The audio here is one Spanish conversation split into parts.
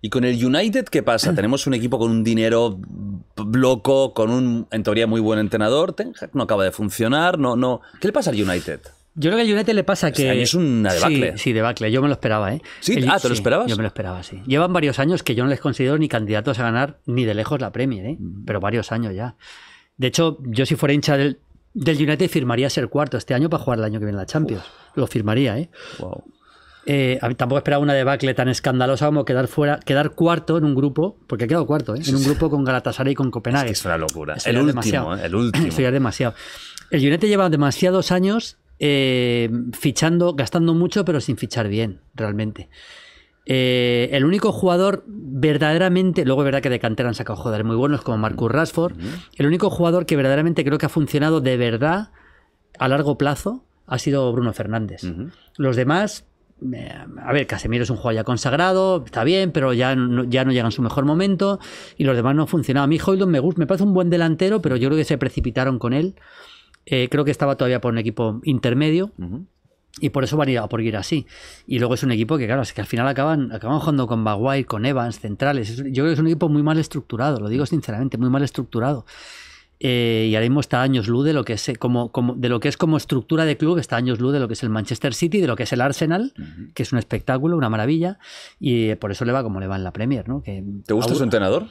¿Y con el United qué pasa? Tenemos un equipo con un dinero loco, con un, en teoría, muy buen entrenador. Ten Hag no acaba de funcionar. No, no. ¿Qué le pasa al United? Yo creo que al United le pasa que. Este año es una debacle. Sí, sí, debacle. Yo me lo esperaba, ¿eh? ¿Sí? El- Ah, ¿te lo esperabas? Yo me lo esperaba, sí. Llevan varios años que yo no les considero ni candidatos a ganar ni de lejos la Premier, ¿eh? Mm. Pero varios años ya. De hecho, yo si fuera hincha del, del United firmaría ser cuarto este año para jugar el año que viene la Champions. Lo firmaría, ¿eh? Wow. Eh, tampoco esperaba una debacle tan escandalosa como quedar fuera, quedar cuarto en un grupo, porque ha quedado cuarto, ¿eh? en un grupo con Galatasaray y con Copenhague. Es que es una locura. Eso el último, demasiado. ¿eh? El último. Eso ya es demasiado. El United lleva demasiados años eh, fichando, gastando mucho, pero sin fichar bien, realmente. Eh, el único jugador verdaderamente, luego es verdad que de cantera han sacado jugadores muy buenos como Marcus Rashford, el único jugador que verdaderamente creo que ha funcionado de verdad a largo plazo ha sido Bruno Fernández. Los demás, eh, a ver, Casemiro es un jugador ya consagrado, está bien, pero ya no, ya no llega en su mejor momento y los demás no han funcionado. A mí Hoylund me gusta, me parece un buen delantero, pero yo creo que se precipitaron con él. Eh, creo que estaba todavía por un equipo intermedio y por eso van a ir a por ir así. Y luego es un equipo que, claro, es que al final acaban, acaban jugando con Maguire, con Evans, centrales. Es- Yo creo que es un equipo muy mal estructurado, lo digo sinceramente, muy mal estructurado. Eh, y ahora mismo está años luz de lo que es eh, como, como de lo que es como estructura de club, está años luz de lo que es el Manchester City, de lo que es el Arsenal, que es un espectáculo, una maravilla, y eh, por eso le va como le va en la Premier, ¿no? Que, ¿Te gusta Aún- su entrenador?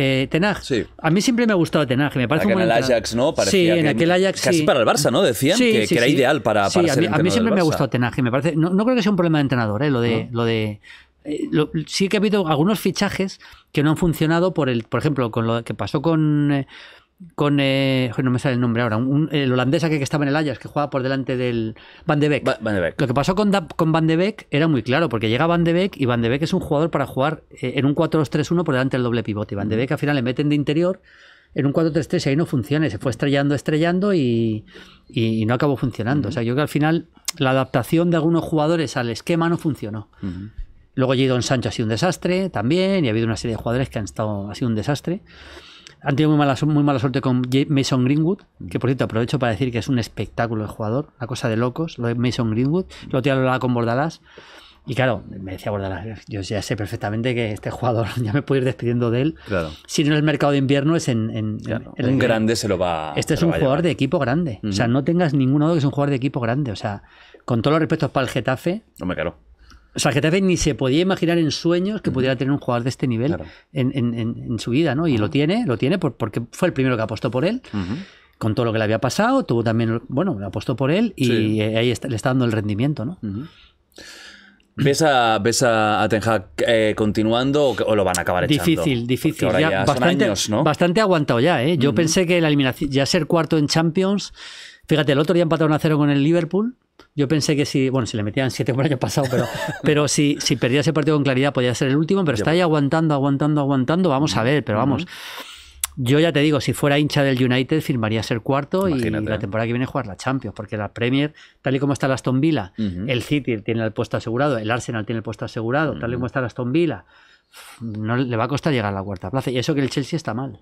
Eh, Tenag. Sí. A mí siempre me ha gustado Tenag, me parece un buen en el. Ajax, ¿no? sí, en que- aquel Ajax Casi sí. para el Barça, ¿no? Decían Sí, que, era ideal para, Sí, para a ser mí, a mí siempre me ha gustado Tenag, me parece. No, no creo que sea un problema de entrenador, ¿eh? Lo de. Lo de eh, lo- sí que ha habido algunos fichajes que no han funcionado por el, por ejemplo, con lo que pasó con. eh, con eh, no me sale el nombre ahora, un- el holandés aquel que estaba en el Ajax, que jugaba por delante del Van de Beek. Va- Van de Beek. Lo que pasó con, con Van de Beek era muy claro, porque llega Van de Beek y Van de Beek es un jugador para jugar eh, en un 4-2-3-1 por delante del doble pivote. Van de Beek al final le meten de interior en un 4-3-3 y ahí no funciona. Se fue estrellando, estrellando y, y- no acabó funcionando. O sea, yo creo que al final la adaptación de algunos jugadores al esquema no funcionó. Luego Jadon Sancho ha sido un desastre también, y ha habido una serie de jugadores que han estado, ha sido un desastre. Han tenido muy mala, muy mala suerte con Mason Greenwood, que por cierto aprovecho para decir que es un espectáculo de jugador, una cosa de locos, lo de Mason Greenwood. Lo día lo con Bordalás, y claro, me decía Bordalás, yo ya sé perfectamente que este jugador ya me puedo ir despidiendo de él. Claro. Si no en el mercado de invierno es en... en- Claro. en el un grande se lo va Este es un jugador de equipo grande. O sea, no tengas ningún duda que es un jugador de equipo grande. O sea, con todos los respetos para el Getafe, Hombre, claro. O sea, el Getafe ni se podía imaginar en sueños que pudiera tener un jugador de este nivel Claro. en, en- en- en su vida, ¿no? Y lo tiene, lo tiene por- porque fue el primero que apostó por él, con todo lo que le había pasado, tuvo también, bueno, apostó por él y Sí. eh, ahí está- le está dando el rendimiento, ¿no? ¿Ves a, ves a, a Ten Hag eh, continuando o, lo van a acabar echando? Difícil, difícil. ahora Ya ya son bastante, años, ¿no? bastante aguantado ya, ¿eh? Yo pensé que la eliminación, ya ser cuarto en Champions, fíjate, el otro día empataron a cero con el Liverpool. Yo pensé que si, bueno, si le metían siete como el año pasado, pero, pero si, si perdía ese partido con claridad podía ser el último, pero está ahí aguantando, aguantando, aguantando. Vamos a ver, pero vamos. Yo ya te digo, si fuera hincha del United, firmaría ser cuarto y Imagínate. la temporada que viene jugar la Champions, porque la Premier, tal y como está el Aston Villa, el City tiene el puesto asegurado, el Arsenal tiene el puesto asegurado, tal y como está el Aston Villa, no le va a costar llegar a la cuarta plaza. Y eso que el Chelsea está mal.